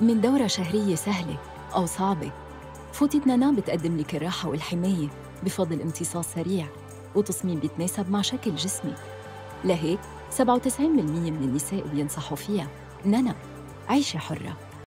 من دورة شهرية سهلة أو صعبة فوطة نانا بتقدم لك الراحة والحماية بفضل امتصاص سريع وتصميم بيتناسب مع شكل جسمك لهيك 97% من النساء بينصحوا فيها. نانا عيشة حرة.